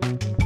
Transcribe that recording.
Bye.